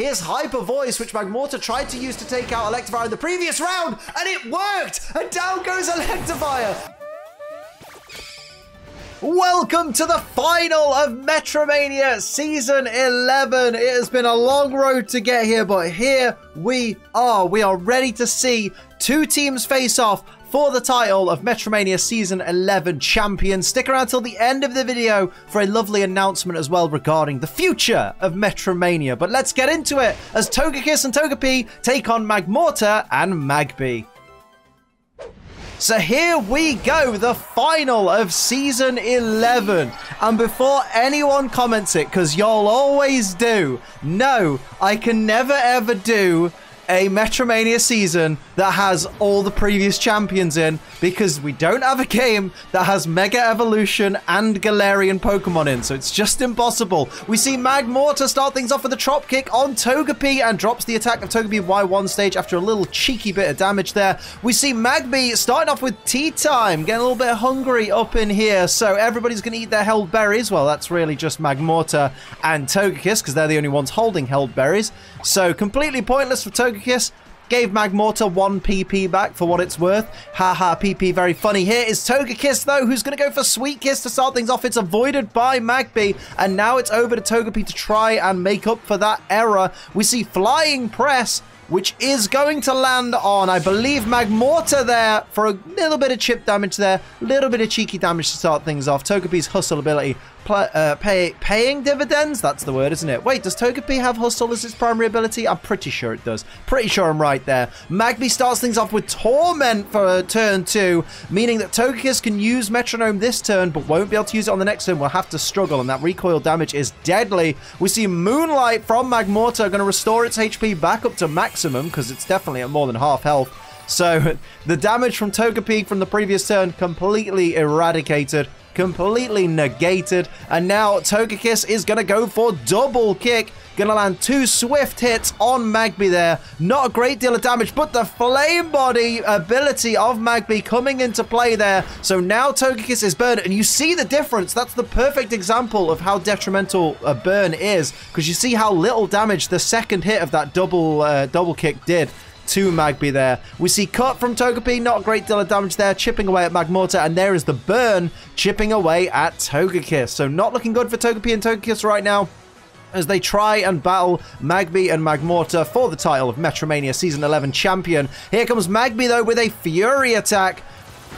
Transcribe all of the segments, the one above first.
Here's Hyper Voice, which Magmortar tried to use to take out Electivire in the previous round, and it worked! And down goes Electivire! Welcome to the final of Metromania Season 11. It has been a long road to get here, but here we are. We are ready to see two teams face off for the title of Metromania Season 11 champion. Stick around till the end of the video for a lovely announcement as well regarding the future of Metromania. But let's get into it as Togekiss and Togepi take on Magmortar and Magby. So here we go, the final of season 11. And before anyone comments it, because y'all always do, no, I can never ever do a Metromania season that has all the previous champions in because we don't have a game that has Mega Evolution and Galarian Pokemon in, so it's just impossible. We see Magmortar start things off with a Trop Kick on Togepi and drops the attack of Togepi Y1 stage after a little cheeky bit of damage there. We see Magby starting off with Tea Time, getting a little bit hungry up in here, so everybody's going to eat their held berries. Well, that's really just Magmortar and Togekiss because they're the only ones holding held berries. So completely pointless for Togekiss. Gave Magmortar one PP back for what it's worth. Haha, PP very funny. Here is Togekiss, though, who's going to go for Sweet Kiss to start things off. It's avoided by Magby, and now it's over to Togepi to try and make up for that error. We see Flying Press which is going to land on, I believe, Magmortar there for a little bit of chip damage there, a little bit of cheeky damage to start things off. Togepi's hustle ability uh, pay, paying dividends? That's the word, isn't it? Wait, does Togepi have Hustle as its primary ability? I'm pretty sure it does. Pretty sure I'm right there. Magby starts things off with Torment for turn two, meaning that Togekiss can use Metronome this turn, but won't be able to use it on the next turn. We'll have to struggle, and that recoil damage is deadly. We see Moonlight from Magmortar going to restore its HP back up to maximum, because it's definitely at more than half health. So the damage from Togepi from the previous turn completely eradicated completely negated. And now Togekiss is going to go for double kick. Going to land two swift hits on Magby there. Not a great deal of damage, but the flame body ability of Magby coming into play there. So now Togekiss is burned, and you see the difference. That's the perfect example of how detrimental a burn is, because you see how little damage the second hit of that double uh, double kick did to Magby there. We see cut from Togepi, not a great deal of damage there, chipping away at Magmortar, and there is the burn chipping away at Togekiss. So not looking good for Togepi and Togekiss right now as they try and battle Magby and Magmortar for the title of Metromania Season 11 champion. Here comes Magby, though, with a Fury attack.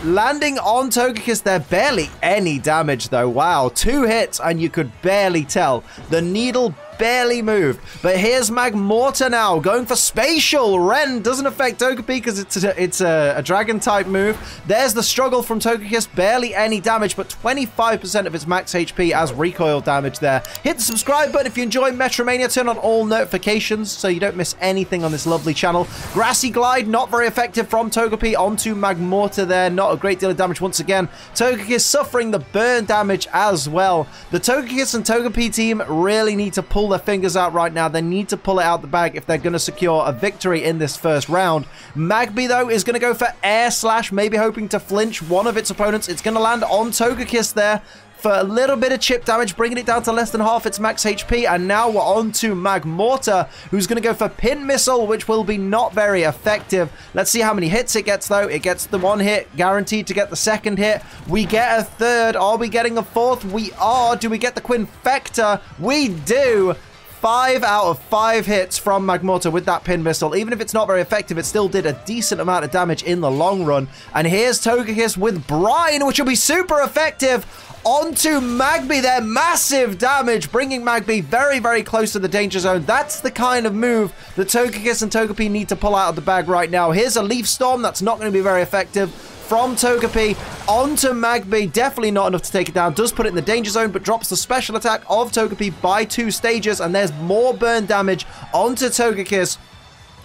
Landing on Togekiss there, barely any damage though. Wow, two hits and you could barely tell. The needle barely moved. But here's Magmortar now, going for Spacial Rend doesn't affect Togepi because it's a, it's a, a dragon type move. There's the struggle from Togekiss, barely any damage, but 25% of its max HP as recoil damage there. Hit the subscribe button if you enjoy Metromania. Turn on all notifications so you don't miss anything on this lovely channel. Grassy Glide, not very effective from Togepi onto Magmortar there. Not a great deal of damage once again. Togekiss suffering the burn damage as well. The Togekiss and Togepi team really need to pull pull their fingers out right now. They need to pull it out the bag if they're going to secure a victory in this first round. Magby, though, is going to go for Air Slash, maybe hoping to flinch one of its opponents. It's going to land on Togekiss there for a little bit of chip damage, bringing it down to less than half its max HP. And now we're on to Magmortar, who's going to go for Pin Missile, which will be not very effective. Let's see how many hits it gets, though. It gets the one hit, guaranteed to get the second hit. We get a third. Are we getting a fourth? We are. Do we get the Quinfector? We do five out of five hits from Magmortar with that pin missile. Even if it's not very effective, it still did a decent amount of damage in the long run. And here's Togekiss with Brine, which will be super effective onto Magby there. Massive damage, bringing Magby very, very close to the danger zone. That's the kind of move that Togekiss and Togepi need to pull out of the bag right now. Here's a Leaf Storm. That's not going to be very effective from Togepi onto Magby. Definitely not enough to take it down. Does put it in the danger zone, but drops the special attack of Togepi by two stages. And there's more burn damage onto Togekiss.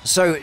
So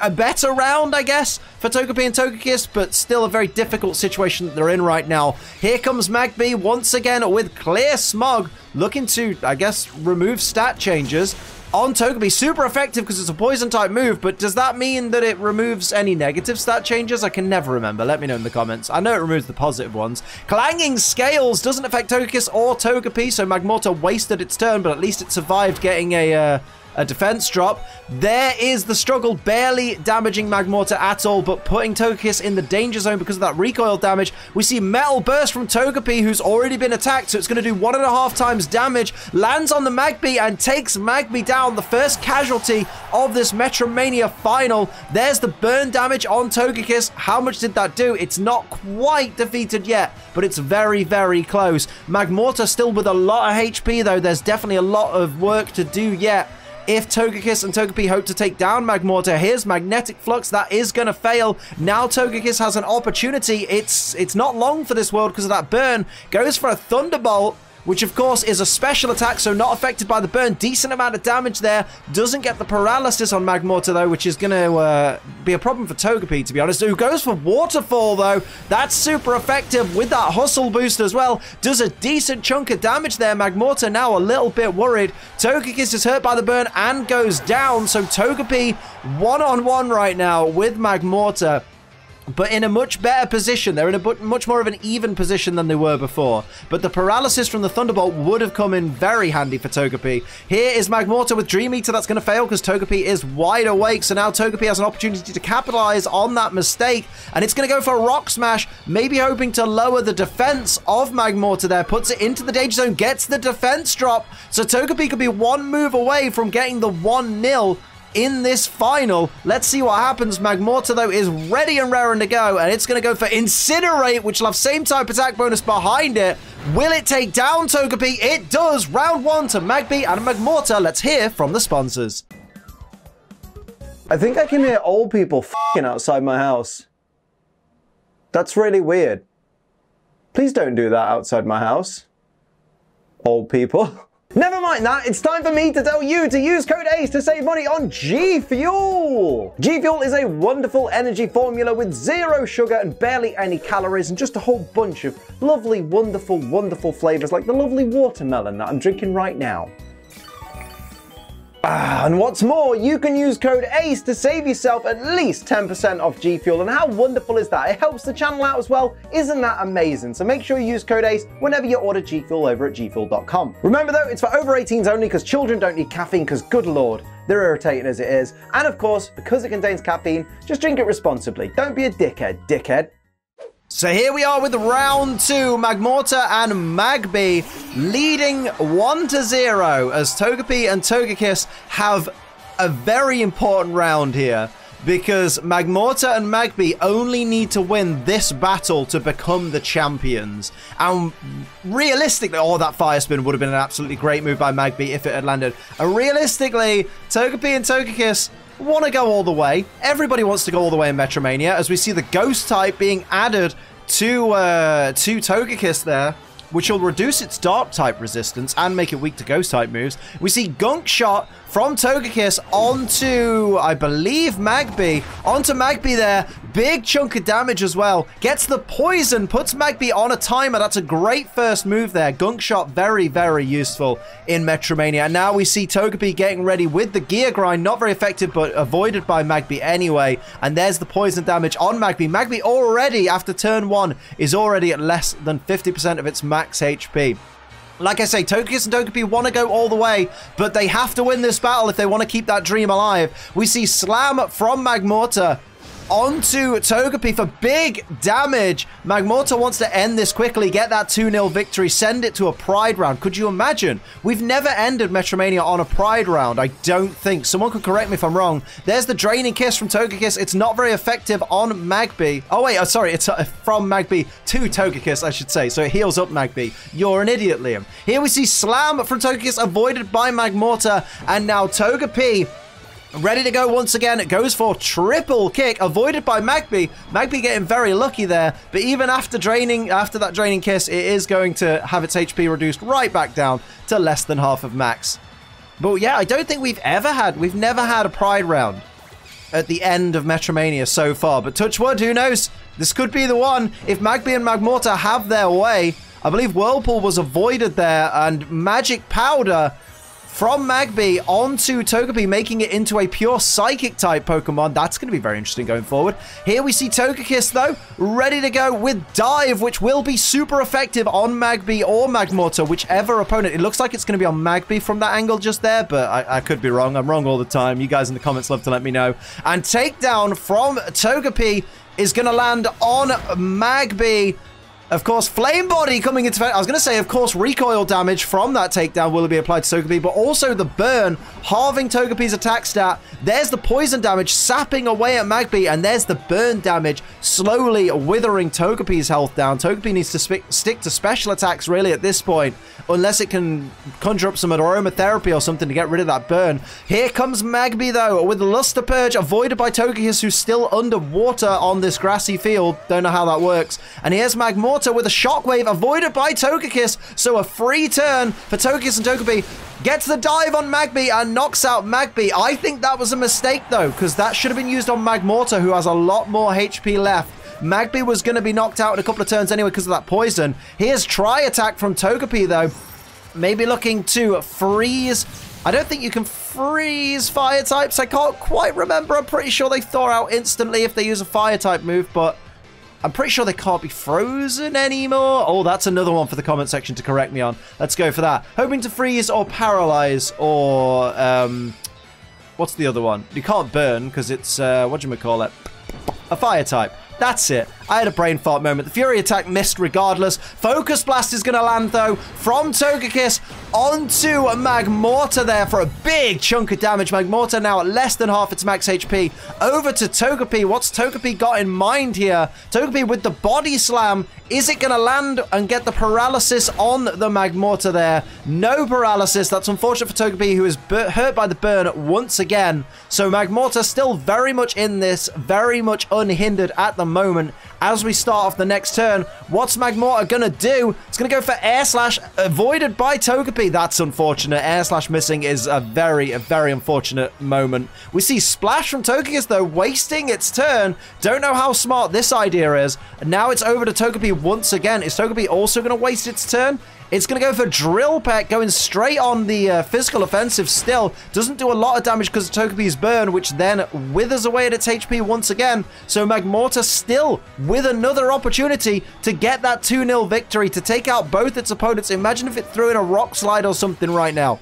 a better round, I guess, for Togepi and Togekiss, but still a very difficult situation that they're in right now. Here comes Magby once again with Clear Smog, looking to, I guess, remove stat changes on Togepi. Super effective because it's a poison type move, but does that mean that it removes any negative stat changes? I can never remember. Let me know in the comments. I know it removes the positive ones. Clanging Scales doesn't affect Togekiss or Togepi, so Magmortar wasted its turn, but at least it survived getting a... Uh, a defense drop. There is the struggle, barely damaging Magmortar at all, but putting Togekiss in the danger zone because of that recoil damage. We see Metal Burst from Togepi, who's already been attacked, so it's going to do one and a half times damage. Lands on the Magby and takes Magby down, the first casualty of this Metromania final. There's the burn damage on Togekiss. How much did that do? It's not quite defeated yet, but it's very, very close. Magmortar still with a lot of HP, though. There's definitely a lot of work to do yet if Togekiss and Togepi hope to take down Magmortar. Here's Magnetic Flux. That is going to fail. Now Togekiss has an opportunity. It's it's not long for this world because of that burn. Goes for a Thunderbolt which of course is a special attack, so not affected by the burn. Decent amount of damage there. Doesn't get the paralysis on Magmortar, though, which is going to uh, be a problem for Togepi, to be honest. Who goes for Waterfall, though. That's super effective with that Hustle boost as well. Does a decent chunk of damage there. Magmortar now a little bit worried. Togekiss is hurt by the burn and goes down, so Togepi one-on-one -on -one right now with Magmortar but in a much better position. They're in a much more of an even position than they were before. But the paralysis from the Thunderbolt would have come in very handy for Togepi. Here is Magmortar with Dream Eater. That's going to fail because Togepi is wide awake. So now Togepi has an opportunity to capitalize on that mistake. And it's going to go for a Rock Smash, maybe hoping to lower the defense of Magmortar there. Puts it into the danger zone, gets the defense drop. So Togepi could be one move away from getting the 1-0 in this final. Let's see what happens. Magmortar, though, is ready and raring to go, and it's going to go for Incinerate, which will have same type attack bonus behind it. Will it take down Togepi? It does. Round one to Magby and Magmortar. Let's hear from the sponsors. I think I can hear old people f***ing outside my house. That's really weird. Please don't do that outside my house. Old people. Never mind that, it's time for me to tell you to use code ACE to save money on G Fuel. G Fuel is a wonderful energy formula with zero sugar and barely any calories and just a whole bunch of lovely, wonderful, wonderful flavors like the lovely watermelon that I'm drinking right now. Ah, and what's more, you can use code ACE to save yourself at least 10% off G Fuel. And how wonderful is that? It helps the channel out as well. Isn't that amazing? So make sure you use code ACE whenever you order G Fuel over at gfuel.com. Remember though, it's for over 18s only because children don't need caffeine because good lord, they're irritating as it is. And of course, because it contains caffeine, just drink it responsibly. Don't be a dickhead, dickhead. So here we are with round two, Magmortar and Magby leading 1 to 0 as Togepi and Togekiss have a very important round here because Magmortar and Magby only need to win this battle to become the champions. And realistically, oh, that Fire Spin would have been an absolutely great move by Magby if it had landed. And realistically, Togepi and Togekiss want to go all the way. Everybody wants to go all the way in Metromania, as we see the Ghost type being added to uh, to Togekiss there which will reduce its dark type resistance and make it weak to ghost type moves. We see Gunk Shot from Togekiss onto, I believe, Magby. Onto Magby there. Big chunk of damage as well. Gets the poison, puts Magby on a timer. That's a great first move there. Gunk Shot, very, very useful in Metromania. And now we see Togepi getting ready with the Gear Grind. Not very effective, but avoided by Magby anyway. And there's the poison damage on Magby. Magby already, after turn one, is already at less than 50% of its max HP. Like I say, Togekiss and Togepi want to go all the way, but they have to win this battle if they want to keep that dream alive. We see Slam from Magmortar onto Togepi for big damage. Magmortar wants to end this quickly, get that 2-0 victory, send it to a Pride round. Could you imagine? We've never ended Metromania on a Pride round, I don't think. Someone could correct me if I'm wrong. There's the Draining Kiss from Togekiss. It's not very effective on Magby. Oh, wait, oh, sorry, it's uh, from Magby to Togekiss, I should say. So it heals up Magby. You're an idiot, Liam. Here we see Slam from Togekiss avoided by Magmortar, and now Togepi Ready to go once again. It goes for triple kick, avoided by Magby. Magby getting very lucky there, but even after draining, after that draining kiss, it is going to have its HP reduced right back down to less than half of max. But yeah, I don't think we've ever had, we've never had a Pride round at the end of Metromania so far. But touch wood, who knows? This could be the one. If Magby and Magmortar have their way, I believe Whirlpool was avoided there, and Magic Powder from Magby onto Togepi, making it into a pure Psychic type Pokemon. That's going to be very interesting going forward. Here we see Togekiss, though, ready to go with Dive, which will be super effective on Magby or Magmortar, whichever opponent. It looks like it's going to be on Magby from that angle just there, but I, I could be wrong. I'm wrong all the time. You guys in the comments love to let me know. And takedown from Togepi is going to land on Magby. Of course, Flame Body coming into effect. I was going to say, of course, recoil damage from that takedown will be applied to Togepi, but also the burn, halving Togepi's attack stat. There's the poison damage sapping away at Magby, and there's the burn damage slowly withering Togepi's health down. Togepi needs to stick to special attacks, really, at this point, unless it can conjure up some aromatherapy or something to get rid of that burn. Here comes Magby, though, with Luster Purge, avoided by Togekiss, who's still underwater on this grassy field. Don't know how that works. And here's Magmortar with a shockwave avoided by Togekiss. So a free turn for Togekiss and Togepi. Gets the dive on Magby and knocks out Magby. I think that was a mistake though, because that should have been used on Magmortar, who has a lot more HP left. Magby was going to be knocked out in a couple of turns anyway because of that poison. Here's Tri Attack from Togepi though. Maybe looking to freeze I don't think you can freeze fire types. I can't quite remember. I'm pretty sure they thaw out instantly if they use a fire type move, but I'm pretty sure they can't be frozen anymore. Oh, that's another one for the comment section to correct me on. Let's go for that. Hoping to freeze or paralyze or... Um, what's the other one? You can't burn because it's... Uh, what do you call it? A fire type. That's it. I had a brain fart moment. The Fury attack missed regardless. Focus Blast is going to land, though, from Togekiss onto Magmortar there for a big chunk of damage. Magmortar now at less than half its max HP. Over to Togepi. What's Togepi got in mind here? Togepi with the Body Slam. Is it going to land and get the paralysis on the Magmortar there? No paralysis. That's unfortunate for Togepi, who is hurt by the burn once again. So Magmortar still very much in this, very much unhindered at the moment as we start off the next turn. What's Magmortar going to do? It's going to go for Air Slash, avoided by Togepi. That's unfortunate. Air Slash missing is a very, very unfortunate moment. We see Splash from Togekiss, though, wasting its turn. Don't know how smart this idea is. now it's over to Togepi once again. Is Togepi also going to waste its turn? It's going to go for Drill Peck, going straight on the uh, physical offensive still. Doesn't do a lot of damage because of Togepi's burn, which then withers away at its HP once again. So Magmortar still with another opportunity to get that 2-0 victory, to take out both its opponents. Imagine if it threw in a Rock Slide or something right now.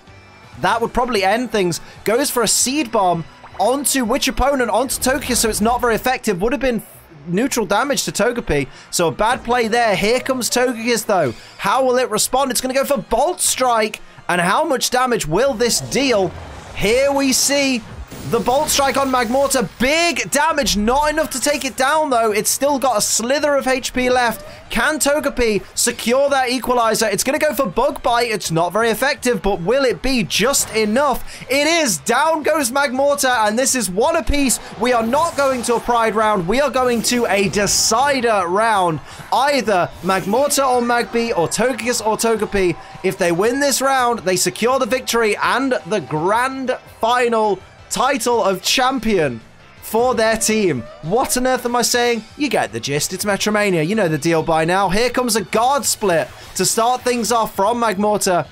That would probably end things. Goes for a Seed Bomb onto which opponent? Onto Togekiss, so it's not very effective. Would have been neutral damage to Togepi. So a bad play there. Here comes Togekiss, though. How will it respond? It's going to go for Bolt Strike. And how much damage will this deal? Here we see the Bolt Strike on Magmortar. Big damage. Not enough to take it down, though. It's still got a slither of HP left. Can Togepi secure that equalizer? It's going to go for Bug Bite. It's not very effective, but will it be just enough? It is. Down goes Magmortar, and this is one apiece. We are not going to a Pride round. We are going to a Decider round. Either Magmortar or Magby, or Togekiss or Togepi. If they win this round, they secure the victory and the grand final title of champion for their team. What on earth am I saying? You get the gist. It's Metromania. You know the deal by now. Here comes a guard split to start things off from Magmortar.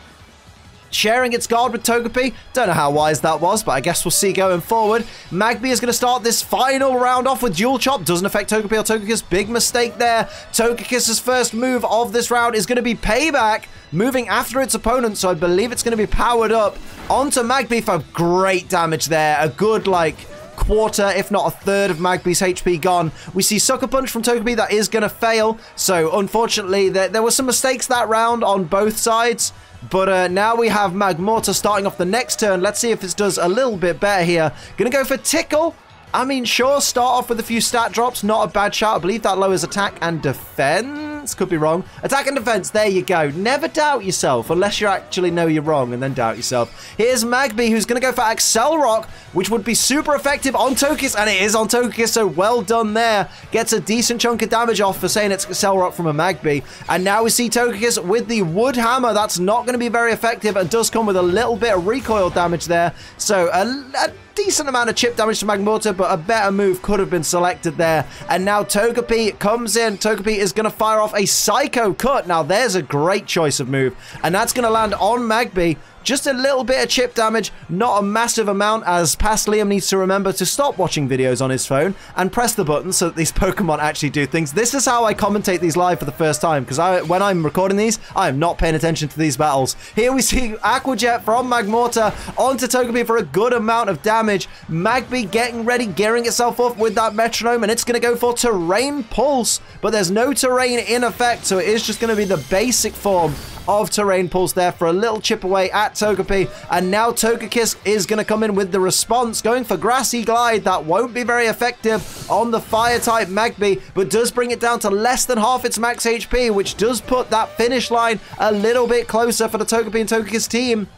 Sharing its guard with Togepi. Don't know how wise that was, but I guess we'll see going forward. Magby is going to start this final round off with Dual Chop. Doesn't affect Togepi or Togekiss. Big mistake there. Togekiss's first move of this round is going to be Payback moving after its opponent, so I believe it's going to be powered up onto Magby for great damage there. A good, like, quarter, if not a third of Magby's HP gone. We see Sucker Punch from Togepi that is going to fail. So, unfortunately, there, there were some mistakes that round on both sides. But uh, now we have Magmortar starting off the next turn. Let's see if this does a little bit better here. Gonna go for Tickle. I mean, sure, start off with a few stat drops. Not a bad shot. I believe that lowers attack and defense defense. Could be wrong. Attack and defense. There you go. Never doubt yourself unless you actually know you're wrong and then doubt yourself. Here's Magby who's going to go for Accelerock, which would be super effective on Togekiss, and it is on Togekiss, so well done there. Gets a decent chunk of damage off for saying it's Accelerock from a Magby. And now we see Togekiss with the Wood Hammer. That's not going to be very effective and does come with a little bit of recoil damage there. So a, a decent amount of chip damage to Magmortar, but a better move could have been selected there. And now Togepi comes in. Togepi is going to fire off a Psycho Cut. Now, there's a great choice of move, and that's going to land on Magby. Just a little bit of chip damage, not a massive amount, as past Liam needs to remember to stop watching videos on his phone and press the button so that these Pokemon actually do things. This is how I commentate these live for the first time, because I, when I'm recording these, I am not paying attention to these battles. Here we see Aqua Jet from Magmortar onto Togepi for a good amount of damage. Magby getting ready, gearing itself up with that metronome, and it's going to go for Terrain Pulse, but there's no terrain in effect, so it is just going to be the basic form of Terrain Pulse there for a little chip away at Togepi. And now Togekiss is going to come in with the response, going for Grassy Glide. That won't be very effective on the Fire-type Magby, but does bring it down to less than half its max HP, which does put that finish line a little bit closer for the Togepi and Togekiss team.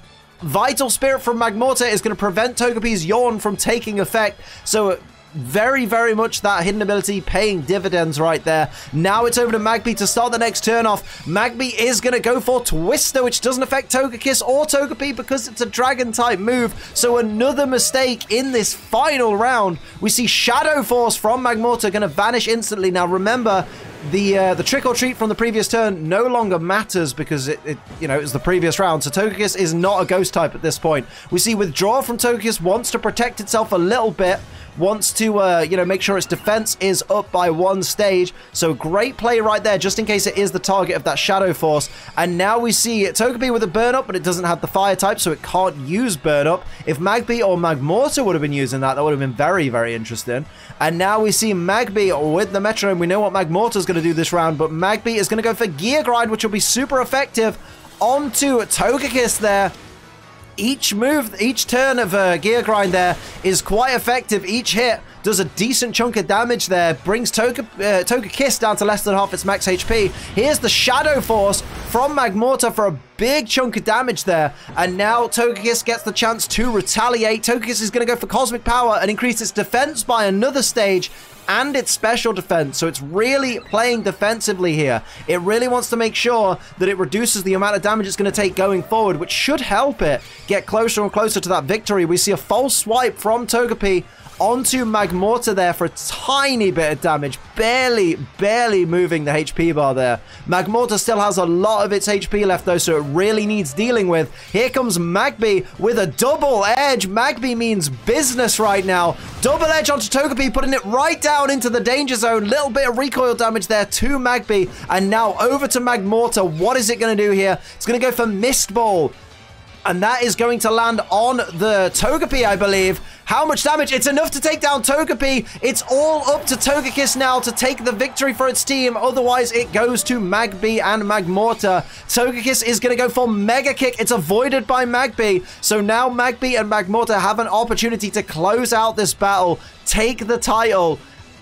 Vital Spirit from Magmortar is going to prevent Togepi's Yawn from taking effect, so very, very much that hidden ability paying dividends right there. Now it's over to Magby to start the next turn off. Magby is going to go for Twister, which doesn't affect Togekiss or Togepi because it's a dragon type move. So another mistake in this final round. We see Shadow Force from Magmortar going to vanish instantly. Now remember, the uh, the trick or treat from the previous turn no longer matters because it, it you know it's the previous round. So Togekiss is not a ghost type at this point. We see withdraw from Togekiss wants to protect itself a little bit wants to, uh, you know, make sure its defense is up by one stage. So great play right there, just in case it is the target of that Shadow Force. And now we see Togepi with a Burn Up, but it doesn't have the Fire type, so it can't use Burn Up. If Magby or Magmortar would have been using that, that would have been very, very interesting. And now we see Magby with the Metronome. We know what Magmortar is going to do this round, but Magby is going to go for Gear Grind, which will be super effective onto Togekiss there. Each move, each turn of uh, Gear Grind there is quite effective. Each hit does a decent chunk of damage there, brings Toka, uh, Togekiss down to less than half its max HP. Here's the Shadow Force from Magmortar for a big chunk of damage there. And now Togekiss gets the chance to retaliate. Togekiss is going to go for Cosmic Power and increase its defense by another stage and its special defense. So it's really playing defensively here. It really wants to make sure that it reduces the amount of damage it's going to take going forward, which should help it get closer and closer to that victory. We see a false swipe from Togepi onto Magmortar there for a tiny bit of damage. Barely, barely moving the HP bar there. Magmortar still has a lot of its HP left though, so it really needs dealing with. Here comes Magby with a double edge. Magby means business right now. Double edge onto Togepi, putting it right down into the danger zone. Little bit of recoil damage there to Magby. And now over to Magmortar. What is it going to do here? It's going to go for Mist Ball. And that is going to land on the Togepi, I believe. How much damage? It's enough to take down Togepi. It's all up to Togekiss now to take the victory for its team. Otherwise, it goes to Magby and Magmortar. Togekiss is going to go for Mega Kick. It's avoided by Magby. So now Magby and Magmortar have an opportunity to close out this battle, take the title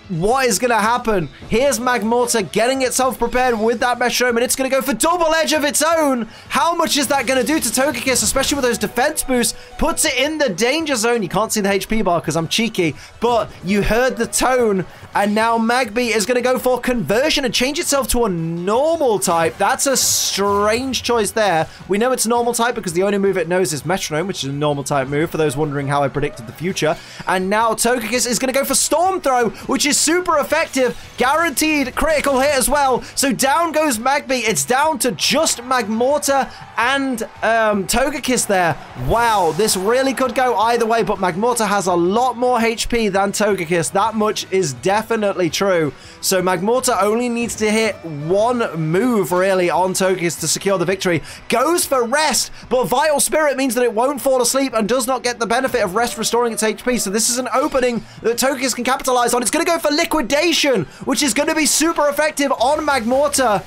what is going to happen? Here's Magmortar getting itself prepared with that Metronome, and it's going to go for double edge of its own. How much is that going to do to Togekiss, especially with those defense boosts? Puts it in the danger zone. You can't see the HP bar because I'm cheeky, but you heard the tone, and now Magby is going to go for conversion and change itself to a normal type. That's a strange choice there. We know it's normal type because the only move it knows is Metronome, which is a normal type move for those wondering how I predicted the future. And now Togekiss is going to go for Storm Throw, which is super effective. Guaranteed critical hit as well. So down goes Magby. It's down to just Magmortar and um, Togekiss there. Wow, this really could go either way, but Magmortar has a lot more HP than Togekiss. That much is definitely true. So Magmortar only needs to hit one move, really, on Togekiss to secure the victory. Goes for rest, but Vital Spirit means that it won't fall asleep and does not get the benefit of rest restoring its HP. So this is an opening that Togekiss can capitalize on. It's going to go for Liquidation, which is going to be super effective on Magmortar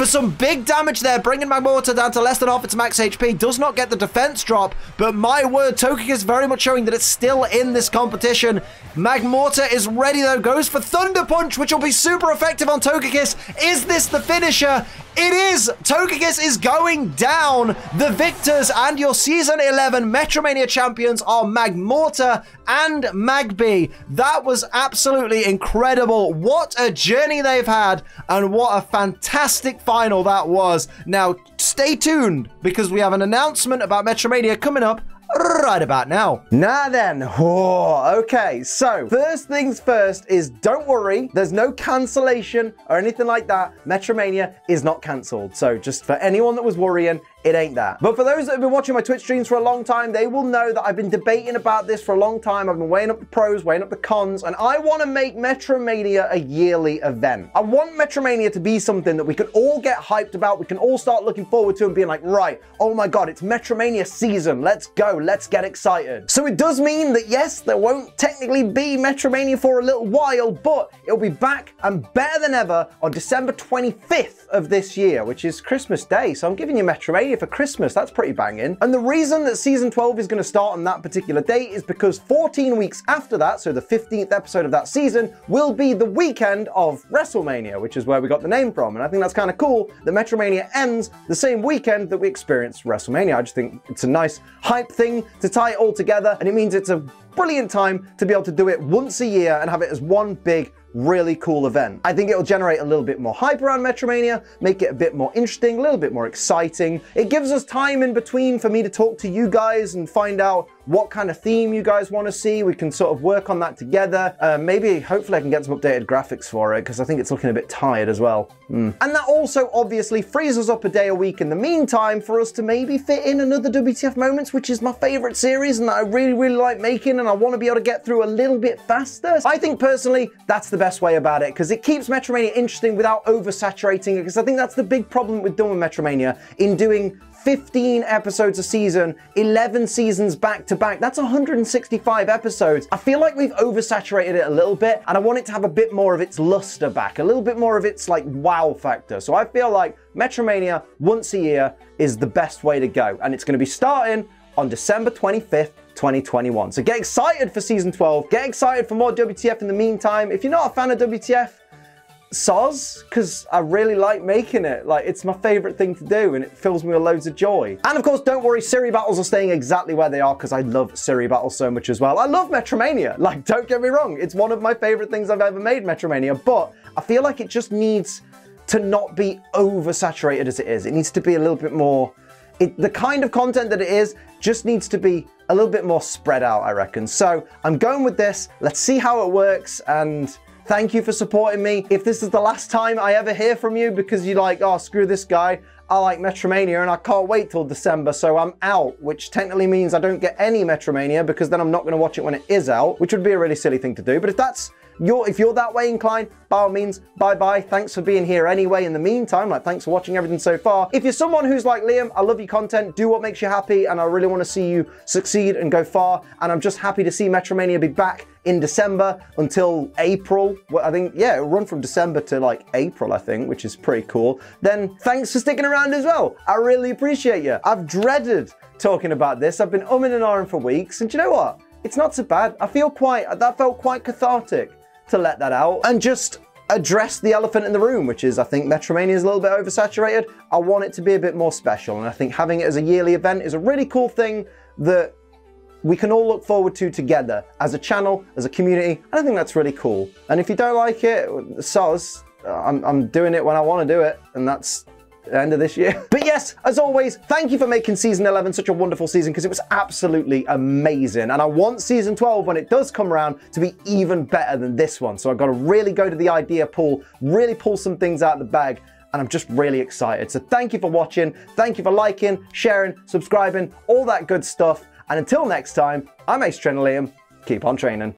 for some big damage there, bringing Magmortar down to less than half its max HP. Does not get the defense drop, but my word, Togekiss is very much showing that it's still in this competition. Magmortar is ready though, goes for Thunder Punch, which will be super effective on Togekiss. Is this the finisher? It is! Togekiss is going down! The victors and your Season 11 Metromania champions are Magmortar and Magby. That was absolutely incredible. What a journey they've had, and what a fantastic final that was. Now, stay tuned, because we have an announcement about Metromania coming up right about now. Now then, oh, okay, so first things first is don't worry, there's no cancellation or anything like that. Metromania is not cancelled. So just for anyone that was worrying, it ain't that. But for those that have been watching my Twitch streams for a long time, they will know that I've been debating about this for a long time. I've been weighing up the pros, weighing up the cons, and I want to make Metromania a yearly event. I want Metromania to be something that we can all get hyped about, we can all start looking forward to and being like, right, oh my god, it's Metromania season, let's go, let's get excited. So it does mean that yes, there won't technically be Metromania for a little while, but it'll be back and better than ever on December 25th of this year, which is Christmas Day. So I'm giving you Metromania for Christmas. That's pretty banging. And the reason that season 12 is going to start on that particular date is because 14 weeks after that, so the 15th episode of that season, will be the weekend of WrestleMania, which is where we got the name from. And I think that's kind of cool that Metromania ends the same weekend that we experienced WrestleMania. I just think it's a nice hype thing to tie it all together, and it means it's a brilliant time to be able to do it once a year and have it as one big really cool event. I think it'll generate a little bit more hype around Metromania, make it a bit more interesting, a little bit more exciting. It gives us time in between for me to talk to you guys and find out what kind of theme you guys want to see. We can sort of work on that together. Uh, maybe, hopefully, I can get some updated graphics for it because I think it's looking a bit tired as well. Mm. And that also obviously frees us up a day a week in the meantime for us to maybe fit in another WTF Moments, which is my favorite series and that I really, really like making and I want to be able to get through a little bit faster. I think personally, that's the best way about it because it keeps Metromania interesting without oversaturating it because I think that's the big problem with doing Metromania in doing 15 episodes a season, 11 seasons back to back. That's 165 episodes. I feel like we've oversaturated it a little bit and I want it to have a bit more of its luster back, a little bit more of its like wow factor. So I feel like Metromania once a year is the best way to go. And it's going to be starting on December 25th, 2021. So get excited for season 12. Get excited for more WTF in the meantime. If you're not a fan of WTF, Soz, because I really like making it. Like, it's my favorite thing to do and it fills me with loads of joy. And of course, don't worry, Siri battles are staying exactly where they are because I love Siri battles so much as well. I love Metromania. Like, don't get me wrong, it's one of my favorite things I've ever made, Metromania, but I feel like it just needs to not be oversaturated as it is. It needs to be a little bit more. It, the kind of content that it is just needs to be a little bit more spread out, I reckon. So I'm going with this. Let's see how it works and Thank you for supporting me. If this is the last time I ever hear from you because you're like, oh, screw this guy, I like Metromania and I can't wait till December, so I'm out, which technically means I don't get any Metromania because then I'm not going to watch it when it is out, which would be a really silly thing to do. But if that's you're, if you're that way inclined, by all means, bye bye. Thanks for being here anyway. In the meantime, like, thanks for watching everything so far. If you're someone who's like Liam, I love your content, do what makes you happy, and I really want to see you succeed and go far. And I'm just happy to see Metromania be back in December until April. Well, I think, yeah, run from December to like April, I think, which is pretty cool. Then thanks for sticking around as well. I really appreciate you. I've dreaded talking about this. I've been umming and ahhing for weeks, and you know what? It's not so bad. I feel quite, that felt quite cathartic to let that out and just address the elephant in the room, which is I think Metromania is a little bit oversaturated. I want it to be a bit more special, and I think having it as a yearly event is a really cool thing that we can all look forward to together as a channel, as a community. I think that's really cool. And if you don't like it, soz, I'm, I'm doing it when I want to do it, and that's end of this year. But yes, as always, thank you for making season 11 such a wonderful season because it was absolutely amazing. And I want season 12, when it does come around, to be even better than this one. So I've got to really go to the idea pool, really pull some things out of the bag and I'm just really excited. So thank you for watching. Thank you for liking, sharing, subscribing, all that good stuff. And until next time, I'm Ace Keep on training.